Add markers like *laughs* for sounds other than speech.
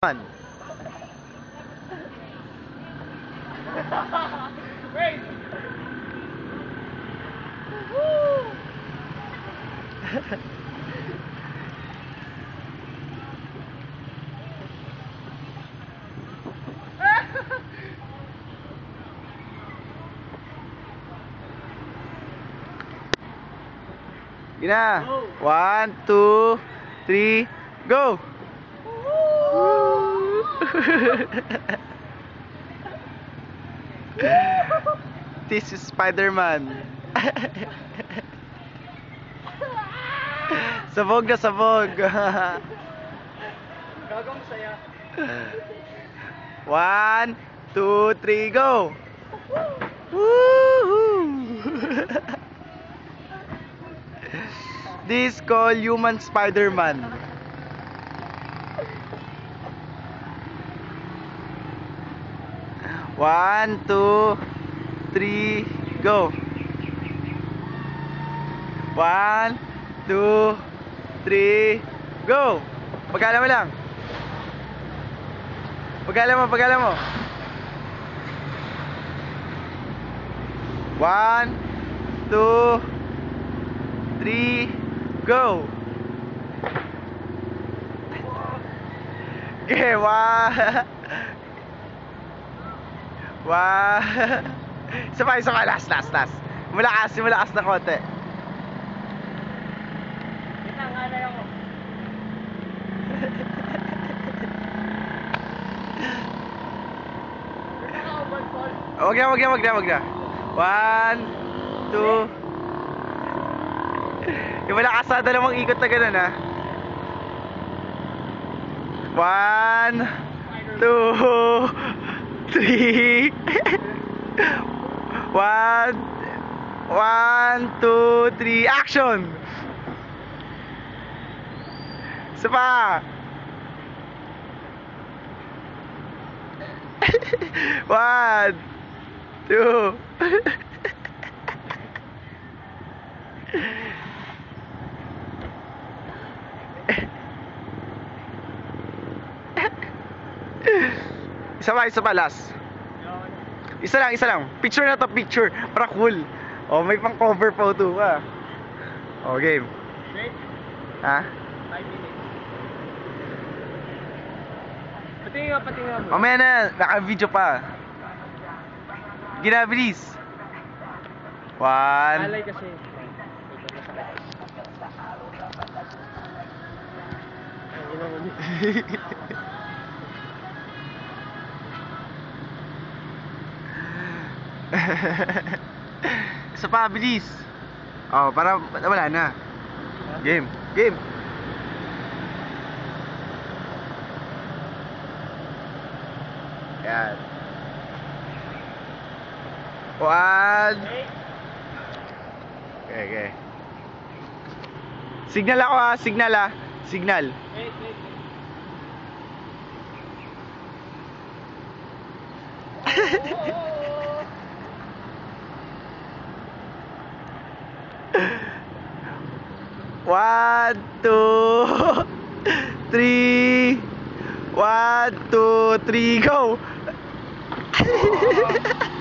Man. Wait! Gina. Go. One, two, three, go! *laughs* This is Spider-Man. *laughs* sabog na sabog. *laughs* Gagawang saya. One, two, three, go! This call human Spider-Man. One, two, three, go! One, two, three, go! Pagkala mo lang. Pagkala mo, pagkala mo. One, two, three, go! *laughs* Okay, one. One. *laughs* Isa pa, isa pa. Last, last, last. Malakas, malakas na konti. Lang, hanay ako. Wait lang ako, ball, *laughs* ball. Wag na, wag na, wag na, wag na. One, two. Yung malakas na dalawang ikot na ganun, ha? One, two, *laughs* three. One, one, two, three, action! Isa pa! *laughs* One, two. *laughs* isa pa, isa pa, last. Isa lang, isa lang. Picture na to, picture. Para cool. Oh, may pang cover photo ka. Oh, game. Wait, Ha? 5 minutes. Patingin nga, patingin mo. Mamaya na, naka-video pa. Ginabilis. One. Alay kasi. Ay, ina mo Isa pa, bilis. Oh, para wala na. Game. Game. Yan. One. Okay, okay. Signal ako ha, signal ha. Signal. Wait, *laughs* wait. One, two, *laughs* three. One, two, three, go! *laughs* *laughs*